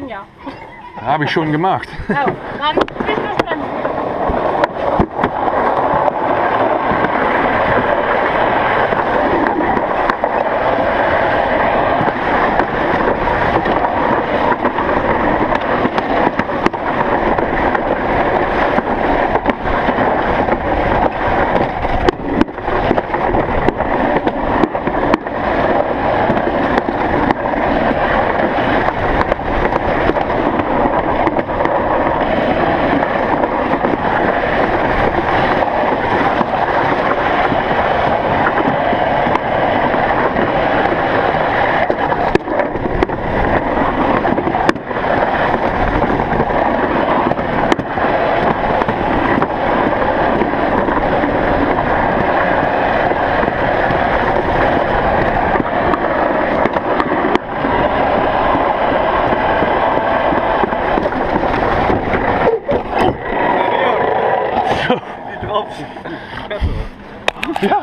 ja. Habe ich schon gemacht. Oh, Ja.